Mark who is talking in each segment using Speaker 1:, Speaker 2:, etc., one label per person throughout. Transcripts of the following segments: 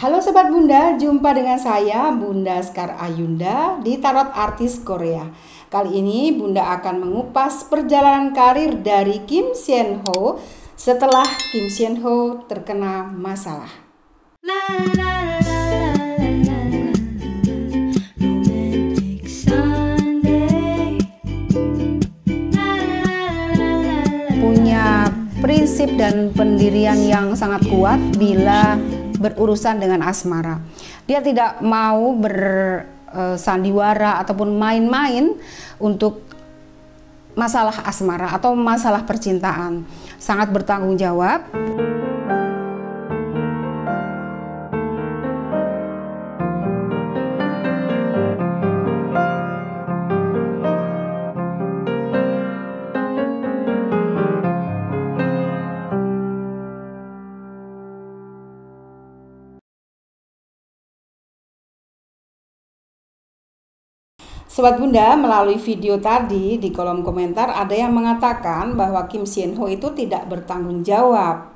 Speaker 1: Halo Sobat Bunda, jumpa dengan saya Bunda Skar Ayunda di Tarot Artis Korea. Kali ini Bunda akan mengupas perjalanan karir dari Kim Sien Ho setelah Kim Sien Ho terkena masalah. Punya prinsip dan pendirian yang sangat kuat bila berurusan dengan asmara. Dia tidak mau bersandiwara ataupun main-main untuk masalah asmara atau masalah percintaan. Sangat bertanggung jawab. Sobat Bunda, melalui video tadi di kolom komentar ada yang mengatakan bahwa Kim Sien Ho itu tidak bertanggung jawab.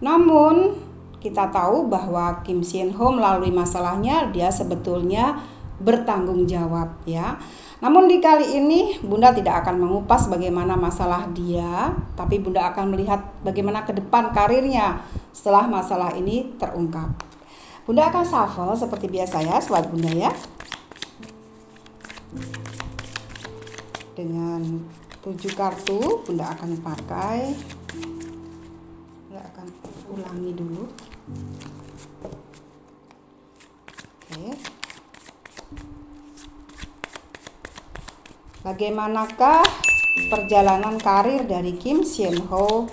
Speaker 1: Namun, kita tahu bahwa Kim Sien Ho melalui masalahnya dia sebetulnya bertanggung jawab ya. Namun di kali ini Bunda tidak akan mengupas bagaimana masalah dia, tapi Bunda akan melihat bagaimana ke depan karirnya setelah masalah ini terungkap. Bunda akan shuffle seperti biasa ya, sobat Bunda ya. Dengan tujuh kartu bunda akan pakai. Bunda akan ulangi dulu. Oke. Bagaimanakah perjalanan karir dari Kim Sien Ho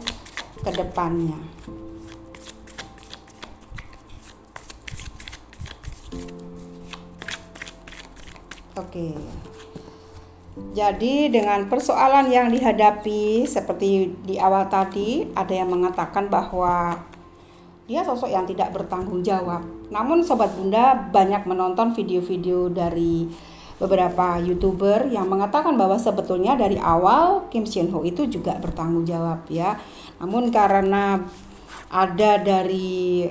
Speaker 1: ke depannya? Oke. Jadi dengan persoalan yang dihadapi seperti di awal tadi ada yang mengatakan bahwa dia sosok yang tidak bertanggung jawab. Namun sobat Bunda banyak menonton video-video dari beberapa YouTuber yang mengatakan bahwa sebetulnya dari awal Kim Sien Ho itu juga bertanggung jawab ya. Namun karena ada dari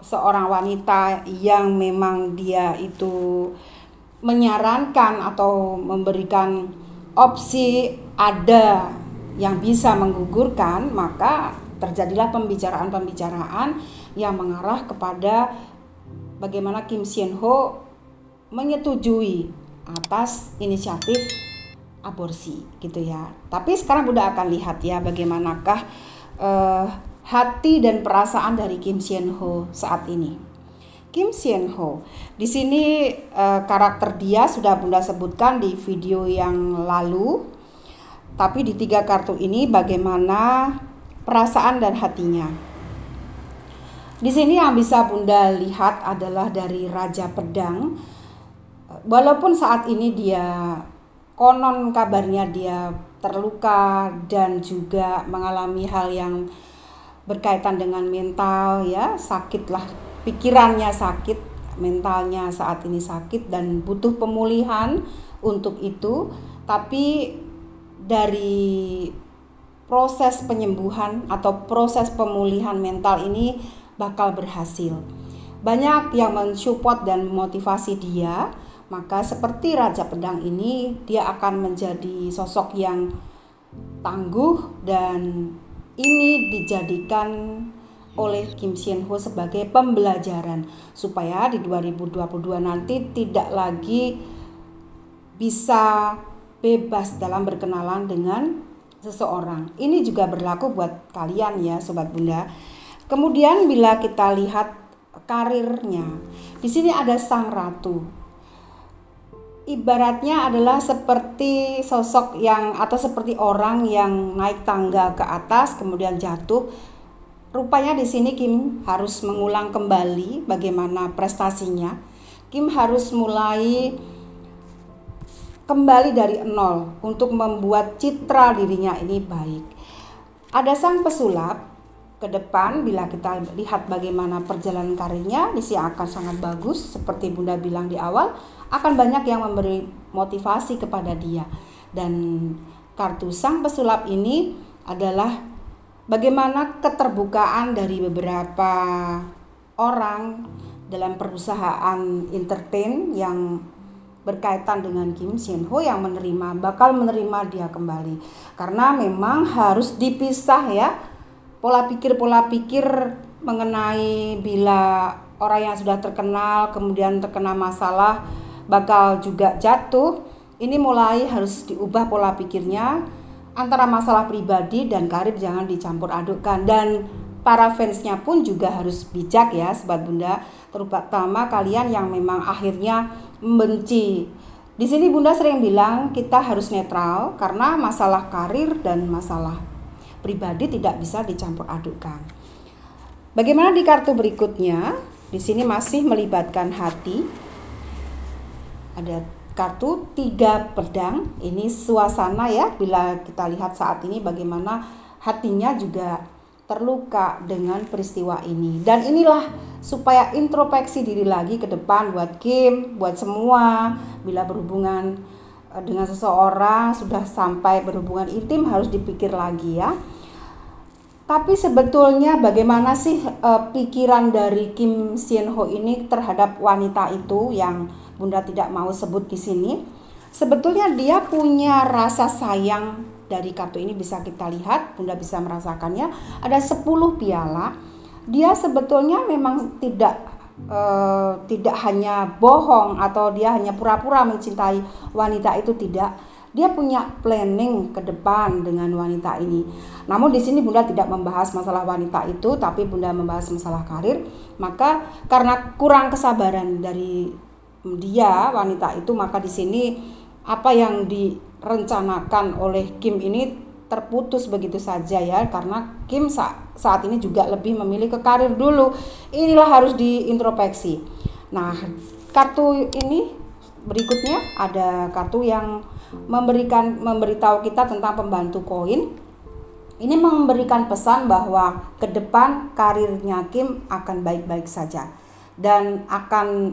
Speaker 1: seorang wanita yang memang dia itu menyarankan atau memberikan opsi ada yang bisa menggugurkan, maka terjadilah pembicaraan-pembicaraan yang mengarah kepada bagaimana Kim Sien Ho menyetujui atas inisiatif aborsi gitu ya. Tapi sekarang Bunda akan lihat ya bagaimanakah uh, hati dan perasaan dari Kim Sien Ho saat ini. Kim Sien Ho. Di sini uh, karakter dia sudah Bunda sebutkan di video yang lalu. Tapi di tiga kartu ini bagaimana perasaan dan hatinya. Di sini yang bisa Bunda lihat adalah dari Raja Pedang. Walaupun saat ini dia konon kabarnya dia terluka dan juga mengalami hal yang berkaitan dengan mental ya, sakitlah pikirannya sakit, mentalnya saat ini sakit dan butuh pemulihan untuk itu, tapi dari proses penyembuhan atau proses pemulihan mental ini bakal berhasil. Banyak yang mensupport dan memotivasi dia, maka seperti Raja Pedang ini dia akan menjadi sosok yang tangguh dan ini dijadikan oleh Kim Sien Ho sebagai pembelajaran supaya di 2022 nanti tidak lagi bisa bebas dalam berkenalan dengan seseorang. Ini juga berlaku buat kalian ya sobat Bunda. Kemudian bila kita lihat karirnya, di sini ada sang ratu. Ibaratnya adalah seperti sosok yang atau seperti orang yang naik tangga ke atas kemudian jatuh Rupanya di sini Kim harus mengulang kembali bagaimana prestasinya. Kim harus mulai kembali dari nol untuk membuat citra dirinya ini baik. Ada sang pesulap ke depan bila kita lihat bagaimana perjalanan karirnya sini akan sangat bagus seperti Bunda bilang di awal akan banyak yang memberi motivasi kepada dia dan kartu sang pesulap ini adalah bagaimana keterbukaan dari beberapa orang dalam perusahaan entertain yang berkaitan dengan Kim Shin Ho yang menerima bakal menerima dia kembali? Karena memang harus dipisah ya pola pikir pola pikir mengenai bila orang yang sudah terkenal kemudian terkena masalah bakal juga jatuh. Ini mulai harus diubah pola pikirnya antara masalah pribadi dan karir jangan dicampur adukkan. Dan para fansnya pun juga harus bijak ya sobat bunda. Terutama kalian yang memang akhirnya membenci. Di sini bunda sering bilang kita harus netral karena masalah karir dan masalah pribadi tidak bisa dicampur adukkan. Bagaimana di kartu berikutnya? Di sini masih melibatkan hati. Ada kartu tiga pedang. Ini suasana ya bila kita lihat saat ini bagaimana hatinya juga terluka dengan peristiwa ini. Dan inilah supaya introspeksi diri lagi ke depan buat Kim buat semua. Bila berhubungan eh, dengan seseorang sudah sampai berhubungan intim harus dipikir lagi ya tapi sebetulnya bagaimana sih uh, pikiran dari Kim Sien Ho ini terhadap wanita itu yang Bunda tidak mau sebut di sini. Sebetulnya dia punya rasa sayang dari kartu ini bisa kita lihat, Bunda bisa merasakannya. Ada 10 piala. Dia sebetulnya memang tidak uh, tidak hanya bohong atau dia hanya pura-pura mencintai wanita itu tidak. Dia punya planning ke depan dengan wanita ini. Namun di sini Bunda tidak membahas masalah wanita itu, tapi Bunda membahas masalah karir. Maka karena kurang kesabaran dari dia wanita itu maka di sini apa yang direncanakan oleh Kim ini terputus begitu saja ya karena Kim saat, ini juga lebih memilih ke karir dulu inilah harus diintrospeksi nah kartu ini berikutnya ada kartu yang memberikan memberitahu kita tentang pembantu koin. Ini memberikan pesan bahwa ke depan karirnya Kim akan baik-baik saja. Dan akan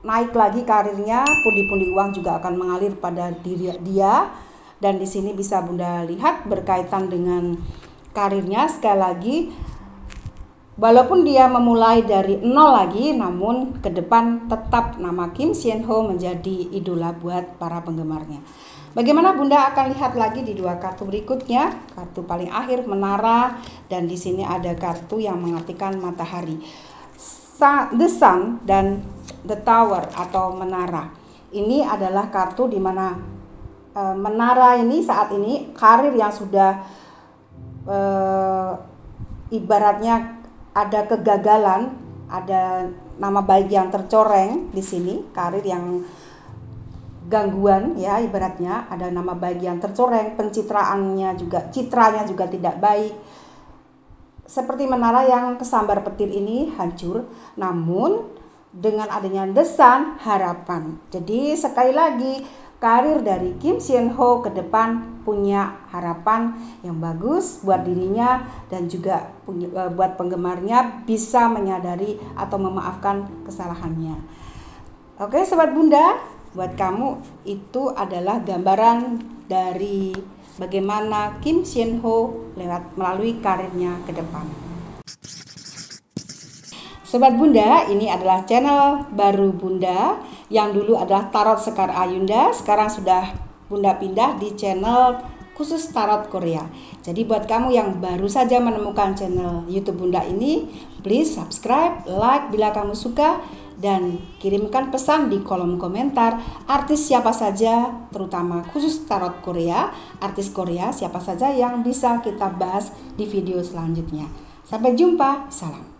Speaker 1: naik lagi karirnya, pundi-pundi uang juga akan mengalir pada diri dia. Dan di sini bisa Bunda lihat berkaitan dengan karirnya. Sekali lagi Walaupun dia memulai dari nol lagi, namun ke depan tetap nama Kim Sien Ho menjadi idola buat para penggemarnya. Bagaimana Bunda akan lihat lagi di dua kartu berikutnya, kartu paling akhir menara dan di sini ada kartu yang mengartikan matahari. The Sun dan The Tower atau menara. Ini adalah kartu di mana e, menara ini saat ini karir yang sudah e, ibaratnya ada kegagalan, ada nama baik yang tercoreng di sini, karir yang gangguan ya ibaratnya ada nama baik yang tercoreng, pencitraannya juga citranya juga tidak baik. Seperti menara yang kesambar petir ini hancur, namun dengan adanya desan harapan. Jadi sekali lagi karir dari Kim Sien Ho ke depan punya harapan yang bagus buat dirinya dan juga eh, buat penggemarnya bisa menyadari atau memaafkan kesalahannya. Oke, sobat Bunda, buat kamu itu adalah gambaran dari bagaimana Kim Sien Ho lewat melalui karirnya ke depan. Sobat Bunda, ini adalah channel baru Bunda yang dulu adalah Tarot Sekar Ayunda, sekarang sudah Bunda pindah di channel khusus Tarot Korea. Jadi buat kamu yang baru saja menemukan channel YouTube Bunda ini, please subscribe, like bila kamu suka dan kirimkan pesan di kolom komentar artis siapa saja terutama khusus tarot Korea, artis Korea siapa saja yang bisa kita bahas di video selanjutnya. Sampai jumpa, salam.